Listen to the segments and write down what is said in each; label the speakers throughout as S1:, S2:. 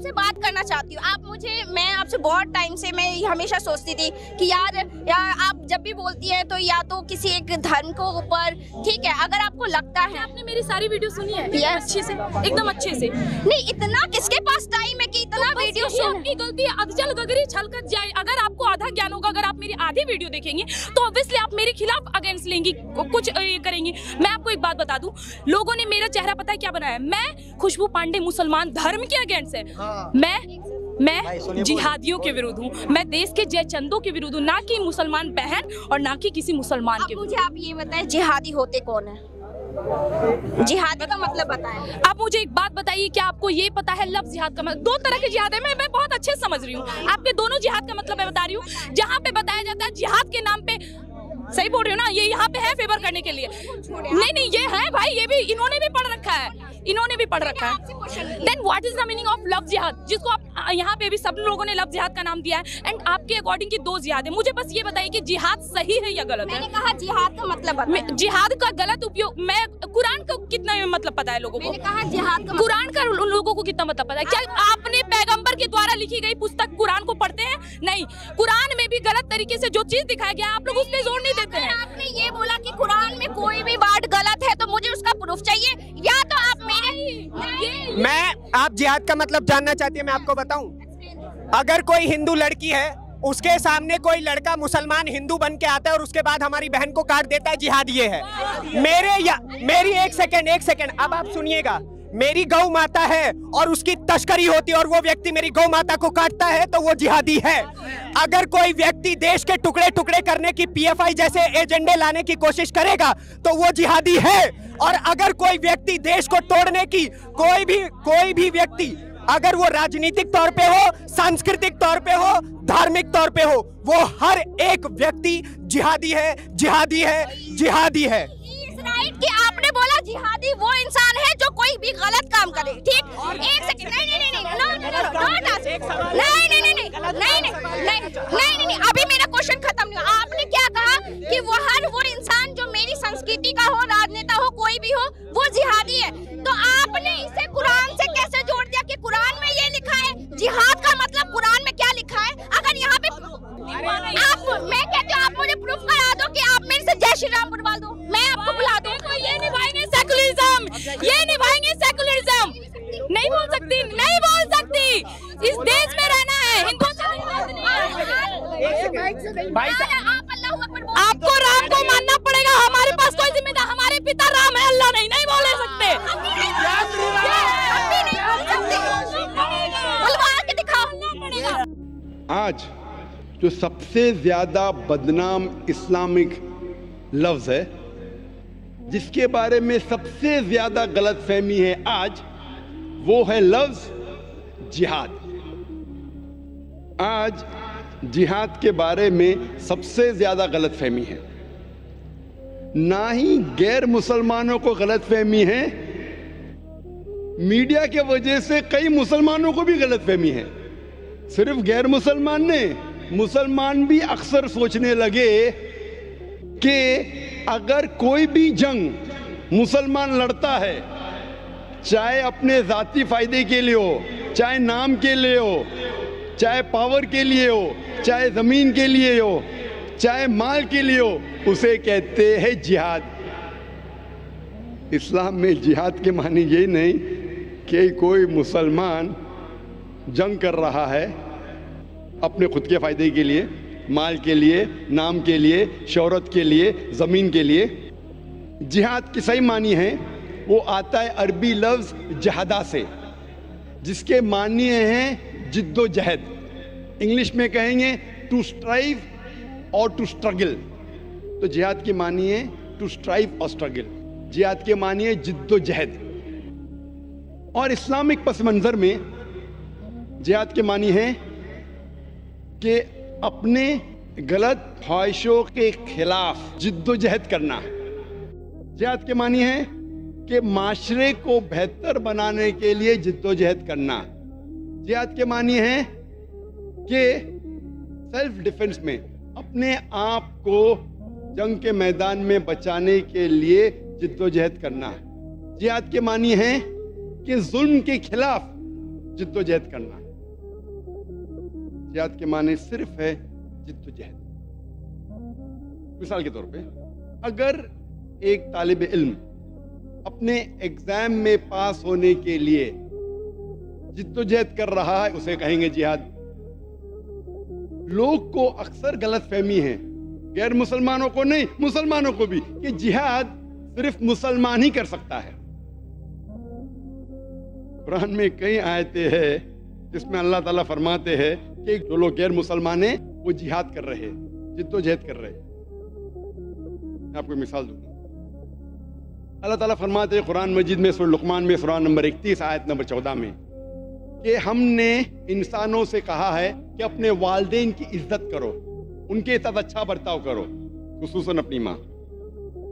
S1: आपसे बात करना चाहती हूँ। आप मुझे मैं आपसे बहुत टाइम से मैं हमेशा सोचती थी कि यार यार आप जब भी बोलती है तो या तो किसी एक धर्म को ऊपर ठीक है अगर आपको लगता है।
S2: आपने मेरी सारी वीडियो सुनी है?
S1: Yes.
S2: अच्छे से? एकदम अच्छे से?
S1: नहीं इतना किसके पास टाइम है कि इतना
S2: तो
S1: वीडियो
S2: आपकी गलती है अधजल गगरी छलकत जाए। अगर आपको आधा ज्ञान होगा अगर आप मेरी आधी वीडियो देखेंगे तो ऑब्वियसली आप मेरे खिलाफ अगेंस्ट लेंगी कुछ ये करेंगी। मैं आपको एक बात बता दूँ लोगों ने मेरा चेहरा पता है क्या बनाया? मैं खुशबू पांडे मुसलमान धर्म के अगेंस्ट है। मैं मैं जिहादियों के विरुद्ध हूँ। मैं देश के जयचंदों के विरुद्ध हूँ ना कि मुसलमान बहन और ना कि किसी मुसलमान के
S1: मुझे आप ये बताएँ जिहादी होते कौन है? जिहादी का मतलब बताएँ।
S2: आप मुझे एक बात बताइए क्या आपको ये पता है लफ्ज जिहाद का मतलब? दो तरह के जिहाद है मैं मैं बहुत अच्छे से समझ रही हूँ। आपके दोनों जिहाद का मतलब मैं बता रही हूँ। जहाँ पे बताया जाता है जिहाद के नाम पे सही बोल रही हूँ ना? ये यहाँ पे है फेवर करने के लिए। नहीं नहीं ये है भाई ये भी इन्होंने भी पढ़ रखा है। इन्होंने भी पढ़ रखा है। Then what is the meaning of love jihad? जिसको आप यहाँ पे भी सब लोगों ने लव जिहाद का नाम दिया है। एंड आपके अकॉर्डिंग की दो जिहाद है। मुझे बस ये बताइए कि जिहाद सही है या गलत
S1: मैंने है कहा जिहाद का मतलब
S2: जिहाद का गलत उपयोग मैं कुरान का कितना मतलब पता है लोगों को?
S1: मैंने कहा जिहाद का
S2: कुरान का लोगों को कितना मतलब पता है? क्या आपने पैगंबर के द्वारा लिखी गई पुस्तक कुरान को पढ़ते हैं? नहीं। कुरान में भी गलत तरीके से जो चीज़ दिखाया गया आप लोग उस पर ज़ोर नहीं देते।
S1: आप
S3: जिहाद का मतलब जानना चाहती है, मैं आपको बताऊँ। अगर कोई हिंदू लड़की है, उसके सामने कोई लड़का मुसलमान हिंदू बन के आता है और उसके बाद हमारी बहन को काट देता है, जिहाद ये है। मेरे या, मेरी एक सेकेंड एक सेकेंड, अब आप सुनिएगा। मेरी गौ माता है और उसकी तस्करी होती है और वो व्यक्ति मेरी गौ माता को काटता है तो वो जिहादी है। अगर कोई व्यक्ति देश के टुकड़े टुकड़े करने की पीएफआई जैसे एजेंडे लाने की कोशिश करेगा तो वो जिहादी है। और अगर कोई व्यक्ति देश को तोड़ने की, कोई भी कोई भी व्यक्ति अगर वो राजनीतिक तौर पे हो, सांस्कृतिक तौर पे हो, धार्मिक तौर पे हो, वो हर एक व्यक्ति जिहादी है जिहादी है जिहादी है।
S1: जिहादी वो इंसान है जो कोई भी गलत काम करे ठीक? एक सेकंड नहीं नहीं नहीं नहीं नहीं नहीं नहीं नहीं नहीं अभी मेरा क्वेश्चन खत्म नहीं हुआ। आपने क्या कहा कि वो हर वो इंसान जो मेरी संस्कृति का हो राजनेता हो कोई भी हो वो जिहादी है?
S2: सकती नहीं बोल सकती। इस देश में रहना है आपको राम को मानना पड़ेगा हमारे पास कोई जिम्मेदार हमारे पिता राम है अल्लाह नहीं नहीं बोले सकते।
S4: आज जो सबसे ज़्यादा बदनाम इस्लामिक लफ्ज है जिसके बारे में सबसे ज़्यादा गलत फहमी है आज वो है लफ्ज जिहाद। आज जिहाद के बारे में सबसे ज़्यादा गलत फहमी है। ना ही गैर मुसलमानों को गलत फहमी है, मीडिया के वजह से कई मुसलमानों को भी गलत फहमी है। सिर्फ़ गैर मुसलमान ने, मुसलमान भी अक्सर सोचने लगे कि अगर कोई भी जंग मुसलमान लड़ता है चाहे अपने जाति फ़ायदे के लिए हो, चाहे नाम के लिए हो, चाहे पावर के लिए हो, चाहे ज़मीन के लिए हो, चाहे माल के लिए हो, उसे कहते हैं जिहाद। इस्लाम में जिहाद के माने ये नहीं कि कोई मुसलमान जंग कर रहा है अपने खुद के फ़ायदे के लिए, माल के लिए, नाम के लिए, शोहरत के लिए, ज़मीन के लिए। जिहाद की सही मानी है वो आता है अरबी लफ्ज़ जहदा से, जिसके मानिए हैं जिद्दोजहद। इंग्लिश में कहेंगे टू स्ट्राइव और टू स्ट्रगल तो जिहाद के मानिए टू स्ट्राइव और स्ट्रगल जिहाद के मानिए जिद्दोजहद। और इस्लामिक पस मंज़र में जिहाद के मानी है कि अपने गलत ख्वाहिशों के खिलाफ जिद्दोजहद करना। जिहाद के मानी है कि माशरे को बेहतर बनाने के लिए जिद्दोजहद करना। जिहाद के मानी है कि सेल्फ डिफेंस में, अपने आप को जंग के मैदान में बचाने के लिए जिद्दोजहद करना। जिहाद के मानी है कि जुल्म के खिलाफ जिद्दोजहद करना। जिहाद के माने सिर्फ़ है जिद्दोजहद। मिसाल के तौर पे, अगर एक तालिब इल्म अपने एग्ज़ाम में पास होने के लिए जिद्दोजहद कर रहा है, उसे कहेंगे जिहाद। लोग को अक्सर गलत फहमी है। गैर मुसलमानों को नहीं, मुसलमानों को भी, कि जिहाद सिर्फ़ मुसलमान ही कर सकता है। कुरान में कई आयतें हैं, जिसमें अल्लाह ताला फरमाते हैं कि जो लोग गैर मुसलमान हैं, वो जिहाद कर रहे हैं, जिद्दोजहद कर रहे हैं। मैं आपको मिसाल दूँगा अल्लाह ताला फरमाते हैं, कुरान मजीद में सुर लुकमान में सुरान नंबर इकतीस, आयत नंबर चौदह में, कि हमने इंसानों से कहा है कि अपने वालदेन की इज़्ज़त करो, उनके साथ अच्छा बर्ताव करो खसूस अपनी माँ।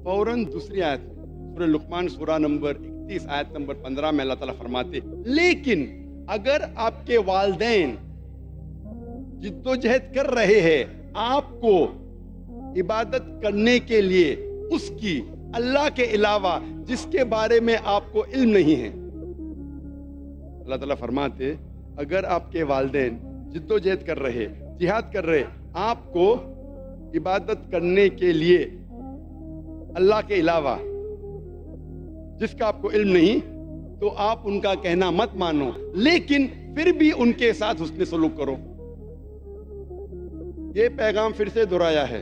S4: फ़ौरन दूसरी आयत में सुर लुकमान नंबर इकतीस, आयत नंबर पंद्रह में अल्लाह ताला फरमाते लेकिन अगर आपके वालदेन जिद्दोजहद कर रहे हैं, आपको इबादत करने के लिए उसकी अल्लाह के अलावा जिसके बारे में आपको इल्म नहीं है। अल्लाह ताला फरमाते, अगर आपके वालदेन जिद्दोजहद कर रहे, जिहाद कर रहे, आपको इबादत करने के लिए अल्लाह के अलावा जिसका आपको इल्म नहीं तो आप उनका कहना मत मानो, लेकिन फिर भी उनके साथ उसने सलूक करो। ये पैगाम फिर से दोहराया है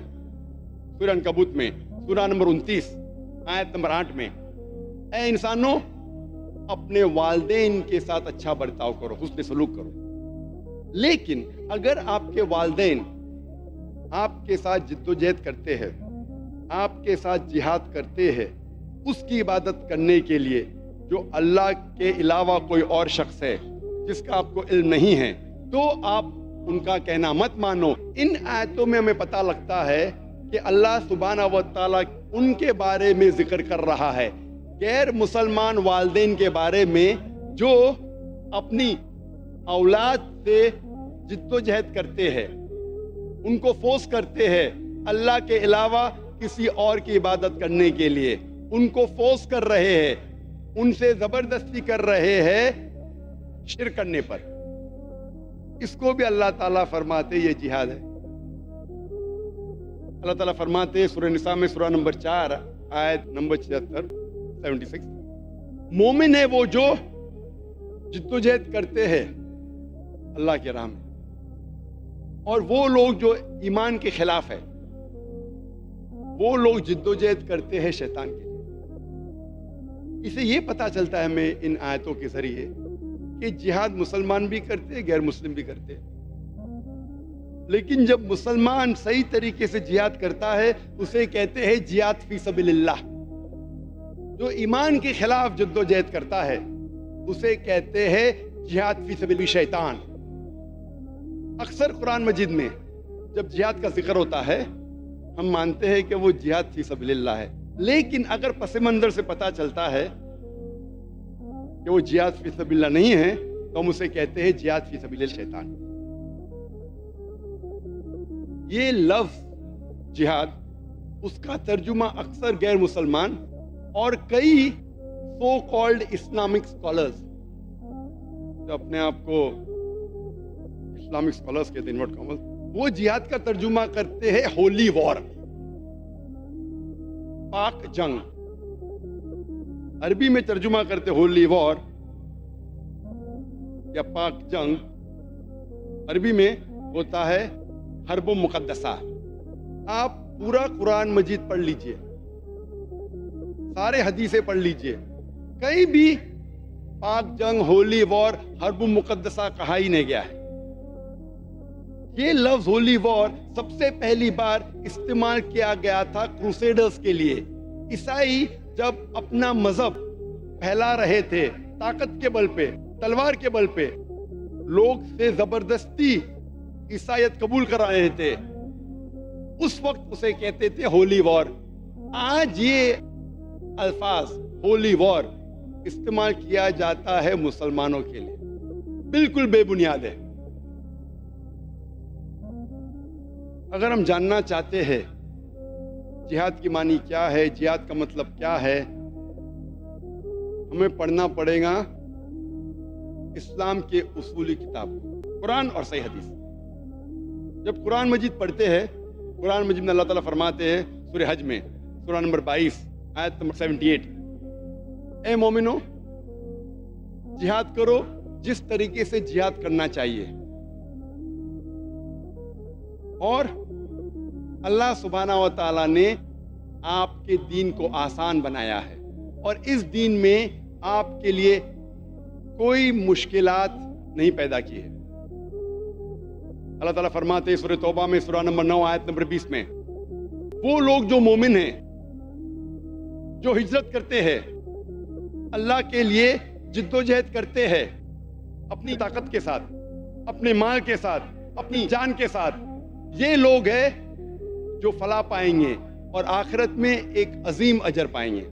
S4: सूरन कबूत में सूरा नंबर उनतीस। आयत नंबर आठ में ए इंसानों, अपने वालदेन के साथ अच्छा बर्ताव करो उसने सलूक करो। लेकिन अगर आपके वालदेन आपके साथ जिद्दोजहद करते हैं, आपके साथ जिहाद करते हैं, उसकी इबादत करने के लिए जो अल्लाह के अलावा कोई और शख्स है, जिसका आपको इल्म नहीं है तो आप उनका कहना मत मानो। इन आयतों में हमें पता लगता है कि अल्लाह सुबहाना व ताला उनके बारे में ज़िक्र कर रहा है। गैर मुसलमान वालदेन के बारे में जो अपनी औलाद से जिद्दोजहद करते हैं, उनको फोर्स करते हैं अल्लाह के अलावा किसी और की इबादत करने के लिए, उनको फोर्स कर रहे हैं, उनसे ज़बरदस्ती कर रहे हैं शिर करने पर। इसको भी अल्लाह ताला फरमाते ये जिहाद है। अल्लाह ताला फरमाते हैं, सूरह निसा में सूरह नंबर चार, आयत नंबर छिहत्तर सेवेंटी सिक्स मोमिन है वो जो जिद्दोजहद करते हैं अल्लाह के राह में। और वो लोग जो ईमान के खिलाफ है, वो लोग जिद्दोजहद करते हैं शैतान के इसे ये पता चलता है हमें इन आयतों के ज़रिए कि जिहाद मुसलमान भी करते गैर मुस्लिम भी करते हैं। लेकिन जब मुसलमान सही तरीके से जिहाद करता है, उसे कहते हैं जिहाद फ़ी सबीलिल्लाह। जो ईमान के खिलाफ जद्दोजहद करता है, उसे कहते हैं जिहाद फ़ी सबील शैतान। अक्सर कुरान मजिद में जब जिहाद का ज़िक्र होता है, हम मानते हैं कि वो जिहाद फ़ी सबीलिल्लाह है। लेकिन अगर पस मंजर से पता चलता है कि वो जिहाद फ़ी सबील्लाह नहीं है तो हम उसे कहते हैं जिहाद फ़ी सबील शैतान। ये लफ्ज जिहाद, उसका तर्जुमा अक्सर गैर मुसलमान और कई सो कॉल्ड इस्लामिक स्कॉलर्स जो अपने आप को इस्लामिक स्कॉलर्स हैं इन्वर्ट कॉमर्स वो जिहाद का तर्जुमा करते हैं होली वॉर पाक जंग। अरबी में तर्जुमा करते होली वॉर या पाक जंग। अरबी में होता है हरब मुकदसा आप पूरा कुरान मजीद पढ़ लीजिए। सारे हदीसें पढ़ लीजिए। कहीं भी पाक जंग, होली, वॉर, हरब मुकदसा कहा ही नहीं गया है। ये लफ्ज होली, वॉर सबसे पहली बार इस्तेमाल किया गया था क्रूसेडर्स के लिए। ईसाई जब अपना मज़हब फैला रहे थे, ताकत के बल पे, तलवार के बल पे, लोग से ज़बरदस्ती ईसाइत कबूल करा रहे थे। उस वक्त उसे कहते थे होली वॉर। आज ये अल्फाज होली वॉर इस्तेमाल किया जाता है मुसलमानों के लिए। बिल्कुल बेबुनियाद है। अगर हम जानना चाहते हैं, जिहाद की मानी क्या है, जिहाद का मतलब क्या है, हमें पढ़ना पड़ेगा इस्लाम के उसूली किताब, कुरान और सही हदीस। जब कुरान मजीद पढ़ते हैं, कुरान मजीद में अल्लाह ताला फरमाते हैं सूर्य हज में सूरा नंबर 22 आयत नंबर 78 ए मोमिनो, जिहाद करो जिस तरीके से जिहाद करना चाहिए। और अल्लाह सुबहाना ताला ने आपके दीन को आसान बनाया है। और इस दीन में आपके लिए कोई मुश्किलात नहीं पैदा की है। अल्लाह ताला फरमाते हैं, सूरह तौबा में सूरा नंबर 9 आयत नंबर 20 में, वो लोग जो मोमिन हैं, जो हिजरत करते हैं, अल्लाह के लिए जिद्दोजहद करते हैं, अपनी ताकत के साथ, अपने माल के साथ, अपनी जान के साथ, ये लोग हैं जो फला पाएँगे और आखिरत में एक अजीम अजर पाएँगे।